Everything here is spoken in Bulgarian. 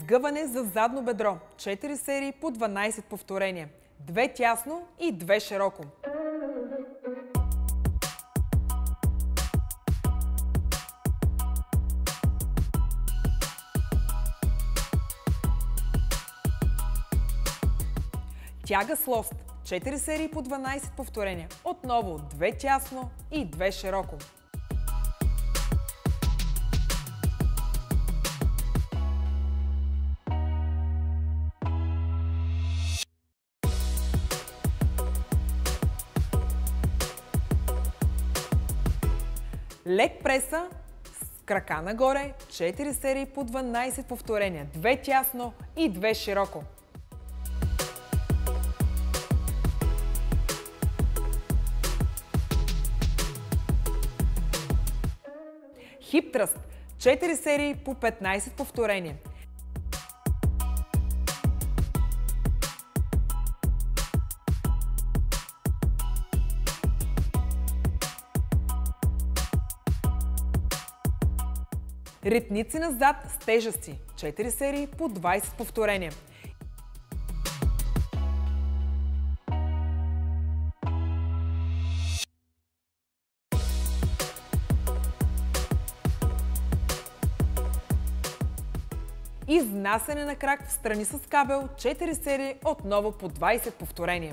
Сгъване за задно бедро. 4 серии по 12 повторения. Две тясно и две широко. Тяга с лост. 4 серии по 12 повторения. Отново две тясно и две широко. Лек преса с крака нагоре, 4 серии по 12 повторения. Две тясно и две широко. Хип тръст. 4 серии по 15 повторения. Ритници назад с тежести. 4 серии по 20 повторения. Изнасяне на крак в страни с кабел, 4 серии, отново по 20 повторения.